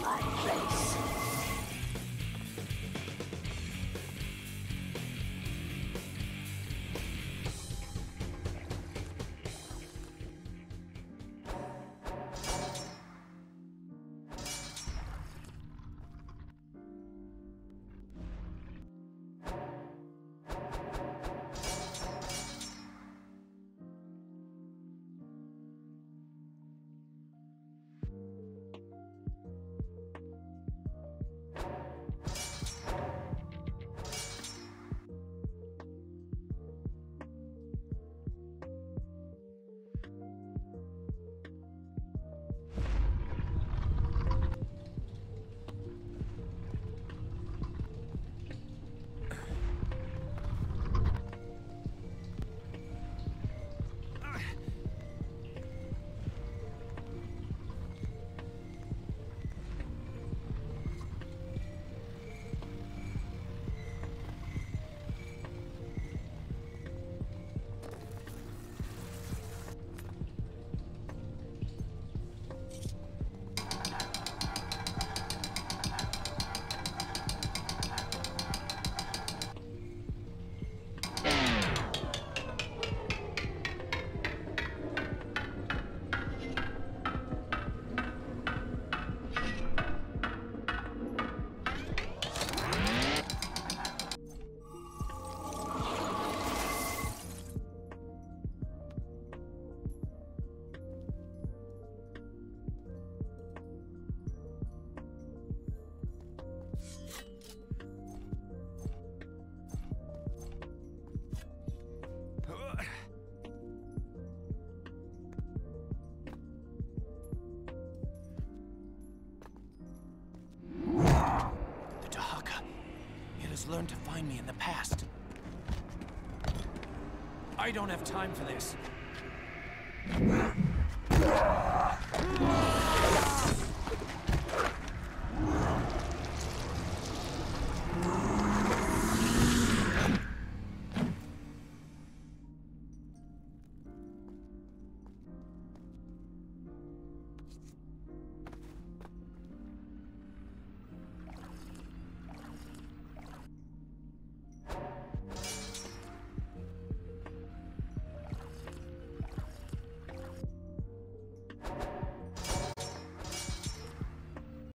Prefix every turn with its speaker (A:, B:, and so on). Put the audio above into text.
A: my place. Learned to find me in the past. I don't have time for this.